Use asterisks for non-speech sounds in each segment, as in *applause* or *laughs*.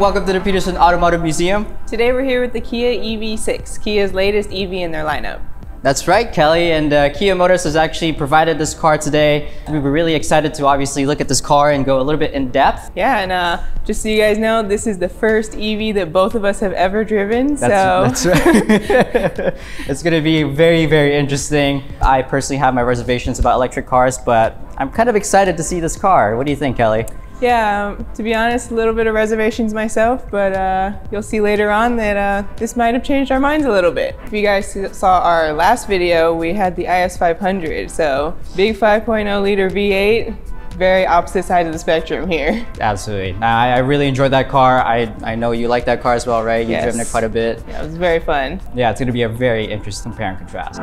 welcome to the Petersen Automotive Museum. Today we're here with the Kia EV6, Kia's latest EV in their lineup. That's right, Kelly, and uh, Kia Motors has actually provided this car today. We were really excited to obviously look at this car and go a little bit in depth. Yeah, and uh, just so you guys know, this is the first EV that both of us have ever driven, That's, so... that's right. *laughs* it's going to be very, very interesting. I personally have my reservations about electric cars, but I'm kind of excited to see this car. What do you think, Kelly? Yeah, um, to be honest, a little bit of reservations myself, but uh, you'll see later on that uh, this might have changed our minds a little bit. If you guys saw our last video, we had the IS500, so big 5.0 liter V8, very opposite side of the spectrum here. *laughs* Absolutely. I, I really enjoyed that car. I, I know you like that car as well, right? You've Yes. driven it quite a bit. Yeah, it was very fun. Yeah, it's going to be a very interesting compare and contrast.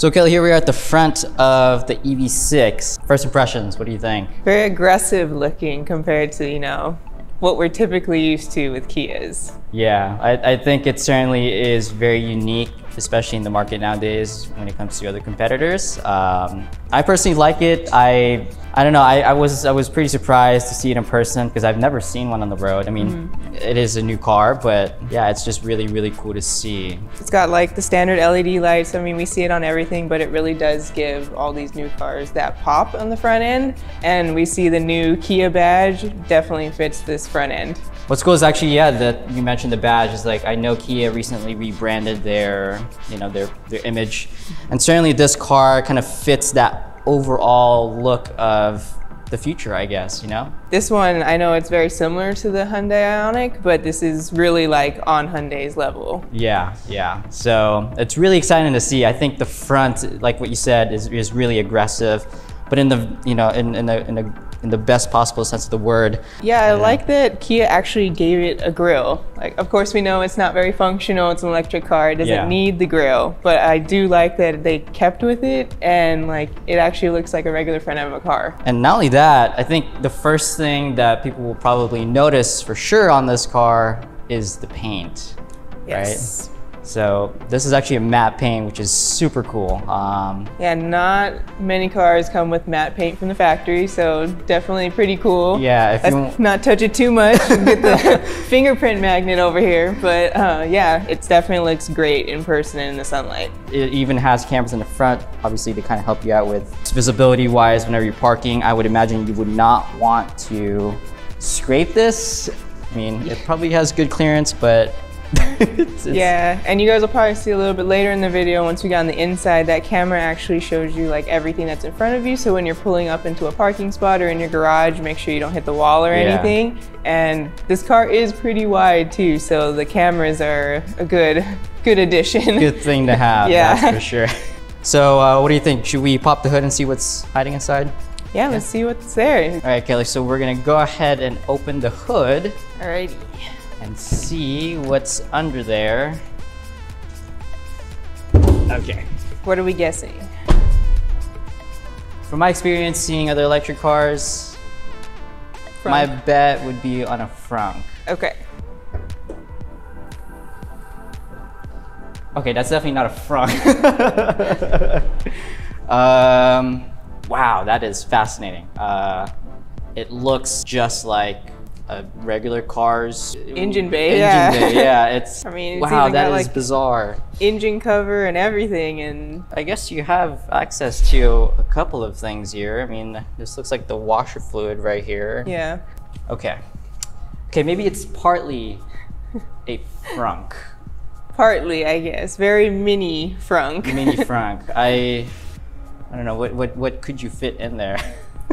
So Kelly, here we are at the front of the EV6. First impressions, what do you think? Very aggressive looking compared to, you know, what we're typically used to with Kias. Yeah, I, I think it certainly is very unique, especially in the market nowadays when it comes to other competitors. Um, I personally like it. I I don't know. I, I was I was pretty surprised to see it in person because I've never seen one on the road. I mean, it is a new car, but yeah, it's just really really cool to see. It's got like the standard LED lights. I mean, we see it on everything, but it really does give all these new cars that pop on the front end. And we see the new Kia badge definitely fits this front end. What's cool is actually, yeah, that you mentioned the badge is like, I know Kia recently rebranded their, you know, their, their image. And certainly this car kind of fits that overall look of the future, I guess, you know? This one, I know it's very similar to the Hyundai Ioniq, but this is really like on Hyundai's level. Yeah, yeah. So it's really exciting to see. I think the front, like what you said, is, is really aggressive, but in the, you know, in, in the, in the, in the best possible sense of the word. Yeah, I uh, like that Kia actually gave it a grille. Like, of course, we know it's not very functional. It's an electric car. It doesn't Yeah. need the grille, but I do like that they kept with it, and like it actually looks like a regular front end of a car. And not only that, I think the first thing that people will probably notice for sure on this car is the paint. Yes. So this is actually a matte paint, which is super cool. Um, Yeah, not many cars come with matte paint from the factory, so definitely pretty cool. Yeah, if Let's not touch it too much. Get the *laughs* fingerprint magnet over here, but uh, yeah, it definitely looks great in person and in the sunlight. it even has cameras in the front, obviously to kind of help you out with visibility wise whenever you're parking. I would imagine you would not want to scrape this. I mean, it probably has good clearance, but *laughs* it's, it's- Yeah, and you guys will probably see a little bit later in the video once we get on the inside, that camera actually shows you like everything that's in front of you. So when you're pulling up into a parking spot or in your garage, make sure you don't hit the wall or Yeah. anything. And this car is pretty wide too, so the cameras are a good, good addition. *laughs* good thing to have, Yeah. that's for sure. *laughs* So uh, what do you think? Should we pop the hood and see what's hiding inside? Yeah, let's see what's there. All right, Kelly, so we're gonna go ahead and open the hood Alrighty. And see what's under there. Okay. What are we guessing? From my experience seeing other electric cars, my bet would be on a frunk. Okay. Okay, that's definitely not a frunk. *laughs* um, wow, that is fascinating. Uh, it looks just like a regular car's Engine bay, Engine yeah. bay, yeah. *laughs* It's I mean, it's wow, that got, is like- bizarre. Engine cover and everything, and I guess you have access to a couple of things here. I mean, this looks like the washer fluid right here. yeah. Okay. Okay, maybe it's partly *laughs* a frunk. Partly, I guess. Very mini frunk. Mini *laughs* frunk. I I don't know, what what what could you fit in there?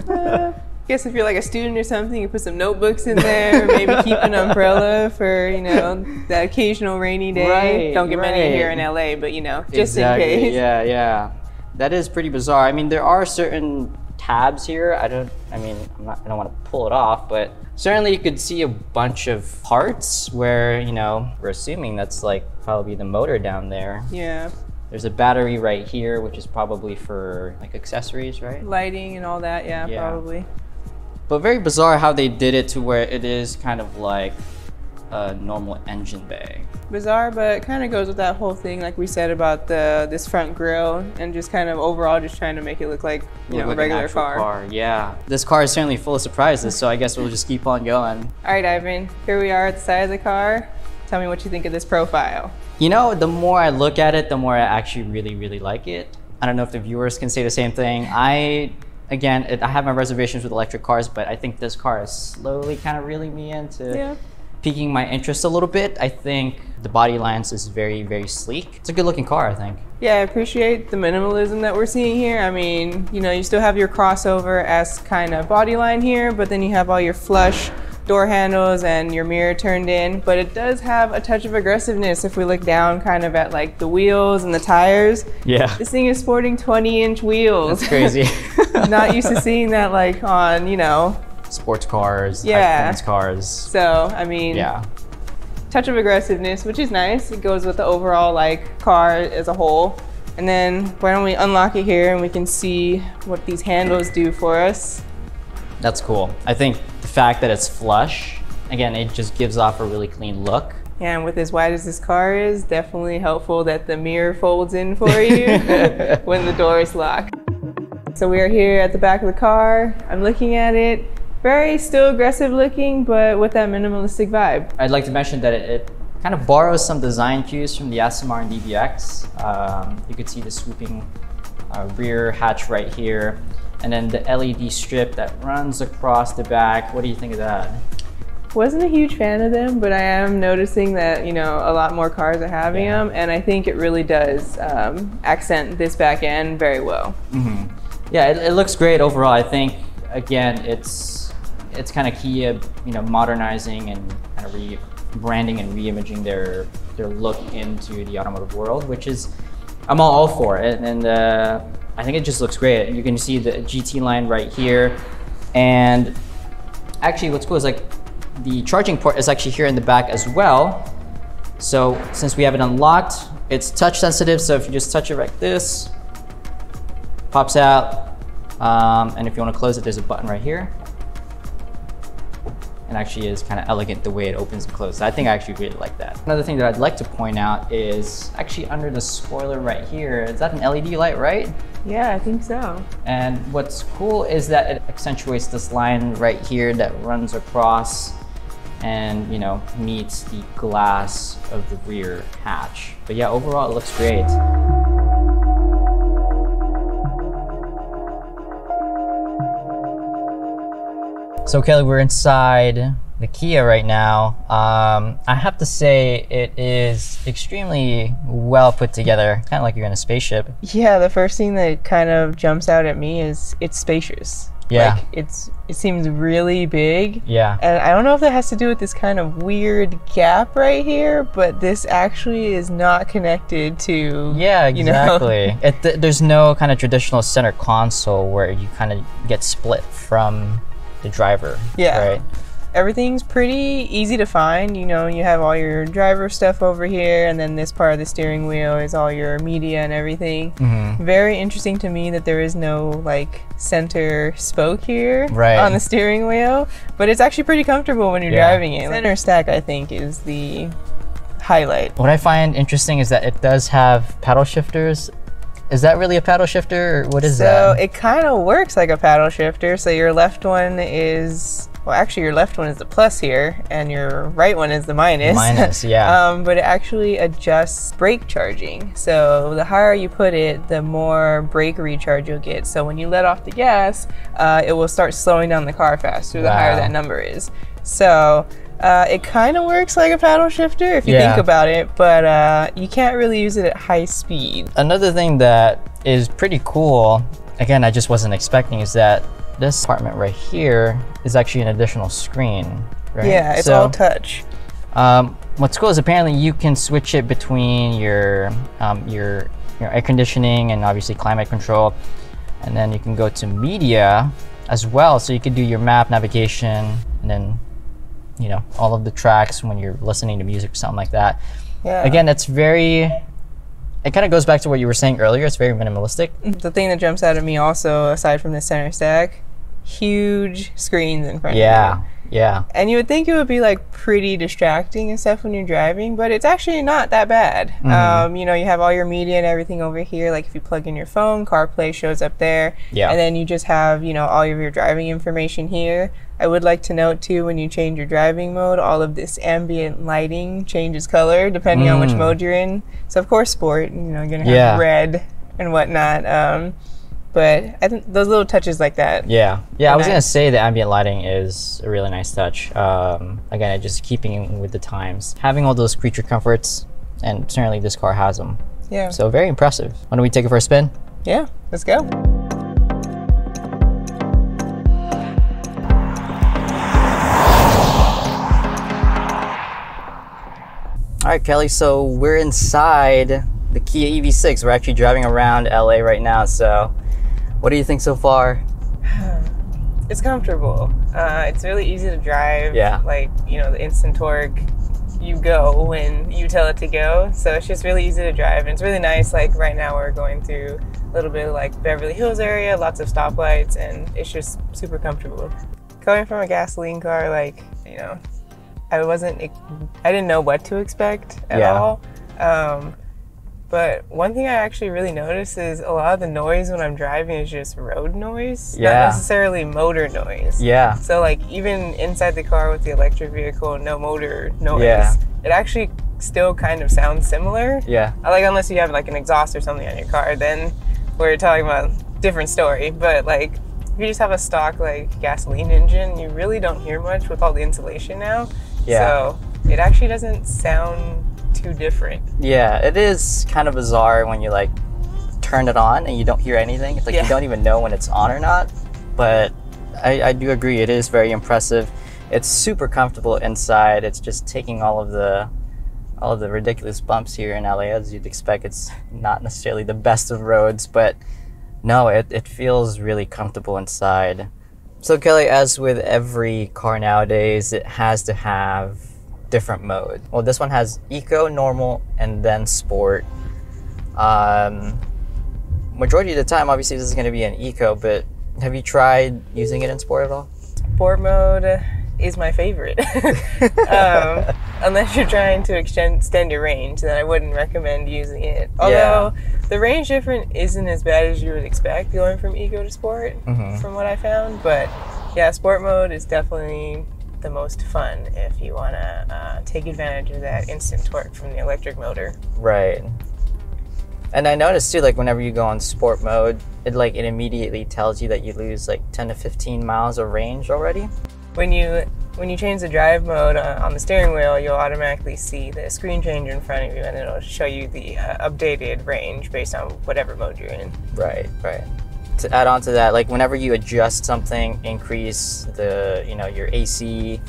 Uh, guess if you're like a student or something, you put some notebooks in there, maybe keep an umbrella for, you know, the occasional rainy day. Right, Don't get many here in LA, but you know, just exactly. in case. Yeah, yeah. That is pretty bizarre. I mean, there are certain tabs here. I don't I mean, I'm not I don't want to pull it off, but certainly you could see a bunch of parts where, you know, we're assuming that's like probably the motor down there. Yeah. There's a battery right here, which is probably for like accessories, right? Lighting and all that, yeah, Yeah. probably. But very bizarre how they did it to where it is kind of like a normal engine bay. Bizarre, but it kind of goes with that whole thing, like we said about the this front grille, and just kind of overall just trying to make it look like you Look know a regular actual car. Yeah. This car is certainly full of surprises, so I guess we'll just keep on going. All right, Ivan, here we are at the side of the car. Tell me what you think of this profile. You know, the more I look at it, the more I actually really, really like it. I don't know if the viewers can say the same thing. I, again, it, I have my reservations with electric cars, but I think this car is slowly kind of reeling me into Yeah. piquing my interest a little bit. I think the body lines is very, very sleek. It's a good looking car, I think. Yeah, I appreciate the minimalism that we're seeing here. I mean, you know, you still have your crossover as kind of body line here, but then you have all your flush door handles and your mirror turned in. But it does have a touch of aggressiveness if we look down kind of at like the wheels and the tires. Yeah. This thing is sporting 20 inch wheels. That's crazy. *laughs* Not used to seeing that like on, you know. Sports cars, Yeah. cars. So, I mean, Yeah. touch of aggressiveness, which is nice. It goes with the overall like car as a whole. And then why don't we unlock it here and we can see what these handles do for us. That's cool. I think fact that it's flush, again, it just gives off a really clean look. Yeah, And with as wide as this car is, definitely helpful that the mirror folds in for you *laughs* when the door is locked. So we are here at the back of the car. I'm looking at it. Very still aggressive looking, but with that minimalistic vibe. I'd like to mention that it, it kind of borrows some design cues from the SMR and DBX. Um, you could see the swooping uh, rear hatch right here, and then the LED strip that runs across the back. What do you think of that? Wasn't a huge fan of them, but I am noticing that you know a lot more cars are having Yeah. them, and I think it really does um, accent this back end very well. Yeah, it, it looks great overall. I think again, it's it's kind of Kia, you know, modernizing and kind of rebranding and reimaging their their look into the automotive world, which is I'm all, all for it, and uh, I think it just looks great. You can see the GT line right here, and actually, what's cool is like the charging port is actually here in the back as well. So since we have it unlocked, it's touch sensitive. So if you just touch it like this, pops out. Um, and if you want to close it, there's a button right here. And actually is kind of elegant the way it opens and closes. I think I actually really like that. Another thing that I'd like to point out is actually under the spoiler right here. Is that an LED light, right? Yeah, I think so. And what's cool is that it accentuates this line right here that runs across and, you know, meets the glass of the rear hatch. But yeah, overall it looks great. So Kelly, we're inside the Kia right now. Um, I have to say it is extremely well put together, kind of like you're in a spaceship. Yeah, the first thing that kind of jumps out at me is it's spacious. Yeah. Like it's it seems really big. Yeah. And I don't know if that has to do with this kind of weird gap right here, but this actually is not connected to Yeah, you know? exactly. it, th- there's no kind of traditional center console where you kind of get split from the driver. Yeah. Right. everything's pretty easy to find. You know, you have all your driver stuff over here, and then this part of the steering wheel is all your media and everything. Mm-hmm. Very interesting to me that there is no like center spoke here Right. on the steering wheel, but it's actually pretty comfortable when you're Yeah. driving it. Center stack, I think, is the highlight. What I find interesting is that it does have paddle shifters. Is that really a paddle shifter, or what is so that? So it kind of works like a paddle shifter. So your left one is well, actually your left one is the plus here, and your right one is the minus. Minus, *laughs* yeah. um, but it actually adjusts brake charging. So the higher you put it, the more brake recharge you'll get. So when you let off the gas, uh, it will start slowing down the car faster. The higher that number is. So. Uh, it kind of works like a paddle shifter if you Yeah. think about it, but uh, you can't really use it at high speed. Another thing that is pretty cool, again, I just wasn't expecting, is that this apartment right here is actually an additional screen. Right? Yeah, it's So- all touch. Um, what's cool is apparently you can switch it between your um, your your air conditioning and obviously climate control, and then you can go to media as well. So you can do your map navigation and then you know all of the tracks when you're listening to music or something like that. Yeah. Again, it's very. It kind of goes back to what you were saying earlier. It's very minimalistic. The thing that jumps out at me also, aside from the center stack, huge screens in front Yeah, of you. Yeah. And you would think it would be like pretty distracting and stuff when you're driving, but it's actually not that bad. Um, you know, you have all your media and everything over here. Like if you plug in your phone, CarPlay shows up there. Yeah. And then you just have, you know, all of your driving information here. I would like to note too, when you change your driving mode, all of this ambient lighting changes color depending on which Mm. mode you're in. So of course, sport, you know, you're gonna have Yeah. red and whatnot. Um, but I think those little touches like that. Yeah, yeah. I was gonna say the ambient lighting is a really nice touch. Um, again, just keeping with the times, having all those creature comforts, and certainly this car has them. Yeah. So very impressive. Why don't we take it for a spin? Yeah. Let's go. Right, Kelly. So we're inside the Kia EV6. We're actually driving around LA right now. So, what do you think so far? *sighs* It's comfortable. Uh, it's really easy to drive. Yeah. Like, you know, the instant torque, you go when you tell it to go. So it's just really easy to drive. And it's really nice. Like, right now we're going through a little bit of like Beverly Hills area, lots of stoplights, and it's just super comfortable. Coming from a gasoline car, like, you know, I wasn't, I didn't know what to expect at Yeah. all. Um, but one thing I actually really noticed is a lot of the noise when I'm driving is just road noise, Yeah. not necessarily motor noise. Yeah. So like even inside the car with the electric vehicle, no motor noise. Yeah. It actually still kind of sounds similar. Yeah. I Like unless you have like an exhaust or something on your car, then we're talking about different story. But like if you just have a stock like gasoline engine, you really don't hear much with all the insulation now. Yeah. So it actually doesn't sound too different. Yeah. It is kind of bizarre when you like turn it on and you don't hear anything. It's like Yeah. you don't even know when it's on or not. But I, I do agree. It is very impressive. It's super comfortable inside. It's just taking all of the all of the ridiculous bumps here in LA as you'd expect. It's not necessarily the best of roads, but no, it, it feels really comfortable inside. So Kelly, as with every car nowadays, it has to have different mode. Well, this one has eco, normal, and then sport. Um, majority of the time, obviously, this is going to be an eco, but have you tried using it in sport at all? Sport mode is my favorite. *laughs* *laughs* um, unless you're trying to extend, extend your range, then I wouldn't recommend using it. Although the range difference isn't as bad as you would expect going from eco to sport, Mhm. from what I found. But yeah, sport mode is definitely the most fun if you want to uh, take advantage of that instant torque from the electric motor. Right. And I noticed too, like whenever you go on sport mode, it like it immediately tells you that you lose like 10 to 15 miles of range already. When you when you change the drive mode uh, on the steering wheel, you'll automatically see the screen change in front of you, and it'll show you the uh, updated range based on whatever mode you're in. Right, right. To add on to that, like whenever you adjust something, increase the you know your AC,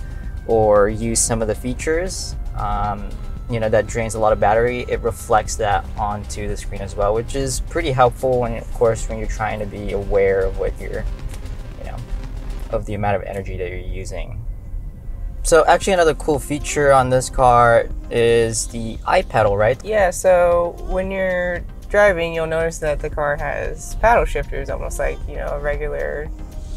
or use some of the features, um, you know that drains a lot of battery. It reflects that onto the screen as well, which is pretty helpful when, of course, when you're trying to be aware of what you're, of the amount of energy that you're using. So actually, another cool feature on this car is the iPedal, right? Yeah, so when you're driving, you'll notice that the car has paddle shifters, almost like you know a regular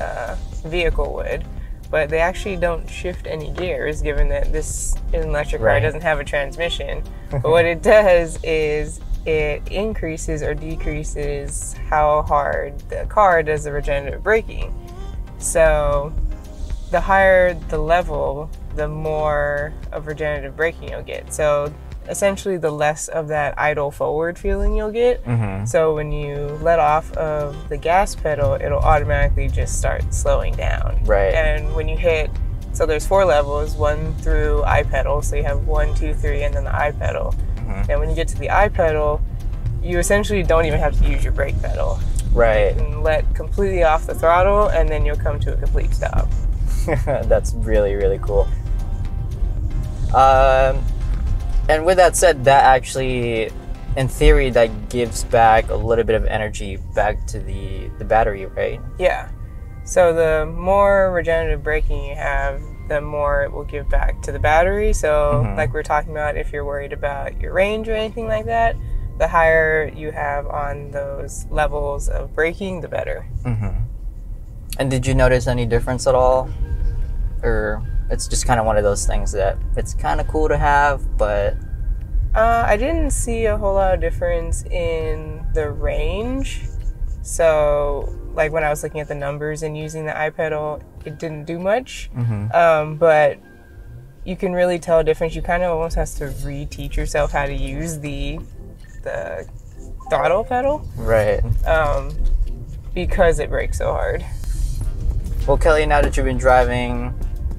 uh, vehicle would. But they actually don't shift any gears, given that this electric car doesn't have a transmission. *laughs* but what it does is it increases or decreases how hard the car does the regenerative braking. So the higher the level, the more of regenerative braking you'll get. So essentially, the less of that idle forward feeling you'll get. Mm-hmm. So when you let off of the gas pedal, it'll automatically just start slowing down. Right. And when you hit, so there's four levels, one through iPedal. So you have one, two, three, and then the iPedal. Mhm. And when you get to the iPedal, you essentially don't even have to use your brake pedal. Right. And let completely off the throttle, and then you'll come to a complete stop. *laughs* That's really really cool. Um, and with that said, that actually, in theory, that gives back a little bit of energy back to the the battery, right? Yeah. So the more regenerative braking you have, the more it will give back to the battery. So, Mhm. like we are talking about, if you're worried about your range or anything like that, the higher you have on those levels of braking, the better. Mm-hmm. And did you notice any difference at all, or it's just kind of one of those things that it's kind of cool to have, but Uh, I didn't see a whole lot of difference in the range. So, like when I was looking at the numbers and using the iPedal, it didn't do much. Um, but you can really tell a difference. You kind of almost have to reteach yourself how to use the the throttle pedal right. um, because it brakes so hard. Well, Kelly, now that you've been driving,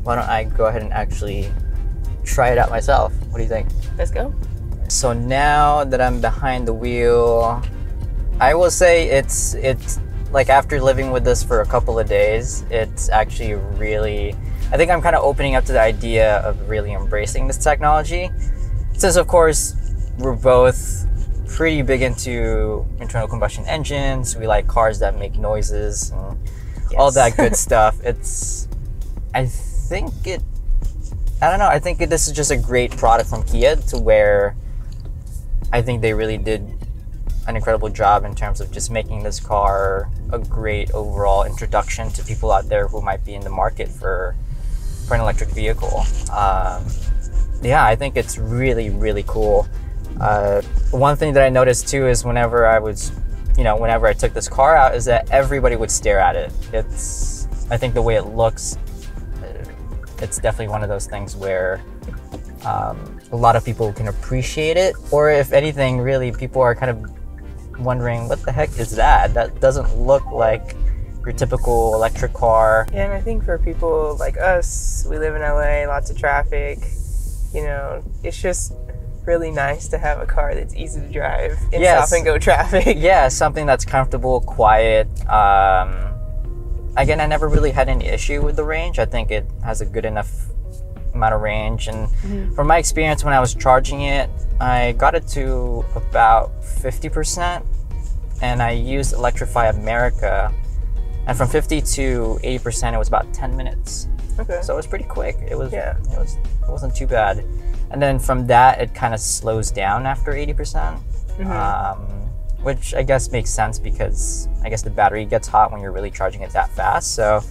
why don't I go ahead and actually try it out myself? What do you think? Let's go. So now that I'm behind the wheel, I will say it's it's like after living with this for a couple of days, it's actually really I think I'm kind of opening up to the idea of really embracing this technology. Since of course we're both pretty big into internal combustion engines, we like cars that make noises and all that good *laughs* stuff. It's I think it I don't know, I think it, this is just a great product from Kia to where I think they really did an incredible job in terms of just making this car a great overall introduction to people out there who might be in the market for for an electric vehicle. Um, yeah, I think it's really really cool. Uh, one thing that I noticed too is whenever I was, you know, whenever I took this car out, is that everybody would stare at it. It's I think the way it looks, uh, it's definitely one of those things where um, a lot of people can appreciate it, or if anything, really, people are kind of wondering what the heck is that? That doesn't look like your typical electric car. Yeah, and I think for people like us, we live in LA, lots of traffic. You know, it's just really nice to have a car that's easy to drive in Yes. stop and go *laughs* traffic. Yeah, something that's comfortable, quiet. Um, again, I never really had any issue with the range. I think it has a good enough amount of range. And from my experience when I was charging it, I got it to about 50%. And I used Electrify America. And from 50 to 80%, it was about 10 minutes. Okay. So it was pretty quick. It was, Yeah. it was, it wasn't too bad. And then from that, it kind of slows down after 80%, percent um, which I guess makes sense because I guess the battery gets hot when you're really charging it that fast. So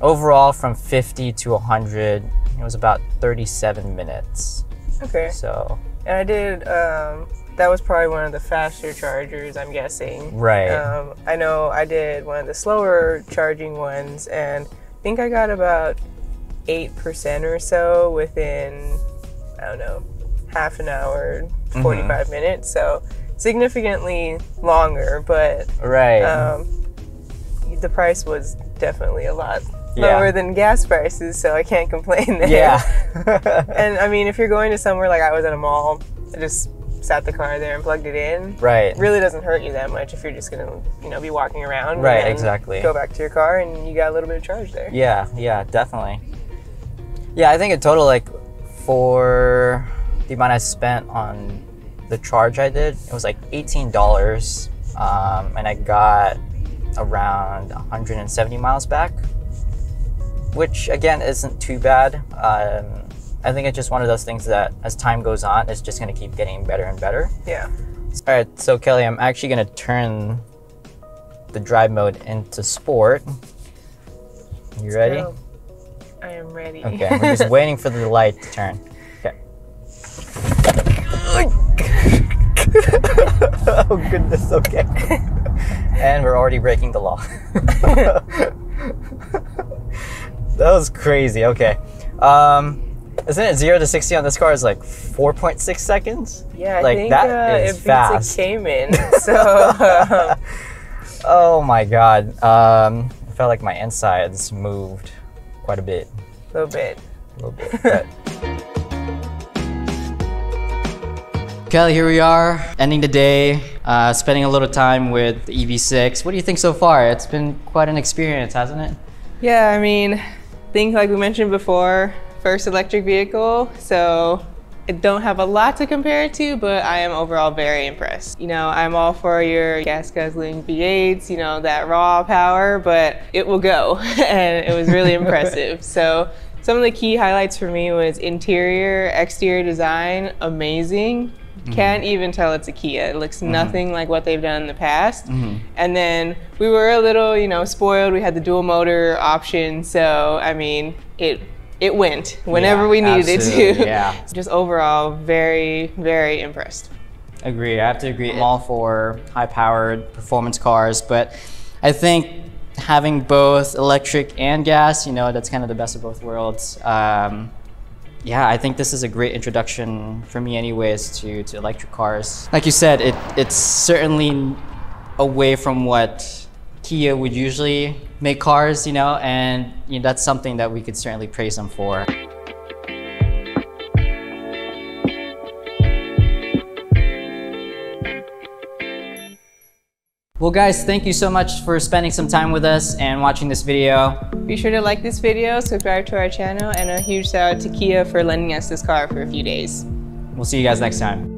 overall, from 50 to 100, it was about 37 minutes. okay. So And I did. Um, that was probably one of the faster chargers, I'm guessing. right, Um, I know I did one of the slower charging ones, and I think I got about eight percent or so within I don't know half an hour, Mm-hmm. 45 minutes. So significantly longer, but right, um, the price was definitely a lot Yeah. lower than gas prices, so I can't complain there. yeah, *laughs* And I mean, if you're going to somewhere like I was at a mall, I just sat the car there and plugged it in. right. It really doesn't hurt you that much if you're just gonna, you know, be walking around. Right, and exactly. Go back to your car and you got a little bit of charge there. Yeah, yeah, definitely. Yeah, I think in total, like for the amount I spent on the charge I did, it was like eighteen dollars, um, and I got around 170 miles back, which again isn't too bad. Um, I think it's just one of those things that as time goes on, it's just going to keep getting better and better. Yeah. All right, so Kelly, I'm actually going to turn the drive mode into sport. You ready? So, I am ready. Okay, we're just *laughs* waiting for the light to turn. Okay. *laughs* oh goodness, okay. *laughs* and we're already breaking the law. that was crazy. Okay. Um isn't it 0 to 60 on this car is like 4.6 seconds? yeah, I like think that uh, is it beats fast. a Cayman. So um, Oh my god. Um I felt like my insides moved quite a bit. a little bit. a little bit. But... *laughs* Kelly, here we are, ending the day, uh, spending a little time with the EV6. What do you think so far? It's been quite an experience, hasn't it? Yeah, I mean, I think like we mentioned before, first electric vehicle, so I don't have a lot to compare it to, but I am overall very impressed. You know, I'm all for your gas guzzling V8s, you know, that raw power, but it will go, *laughs* and it was really *laughs* impressive. So some of the key highlights for me was interior, exterior design, amazing. Mm-hmm. Can't even tell it's a Kia. It looks mm-hmm. nothing like what they've done in the past. Mm-hmm. And then we were a little, you know, spoiled. We had the dual motor option, so I mean, it it went whenever Yeah, we needed it to. yeah. *laughs* Just overall, very, very impressed. Agree. I have to agree. I'm all for high-powered performance cars, but I think having both electric and gas, you know, that's kind of the best of both worlds. Um, yeah, I think this is a great introduction for me, anyways, to, to electric cars. Like you said, it it's certainly away from what Kia would usually make cars, you know, and you know, that's something that we could certainly praise them for. Well, guys, thank you so much for spending some time with us and watching this video. Be sure to like this video, subscribe to our channel, and a huge shout out to Kia for lending us this car for a few days. We'll see you guys next time.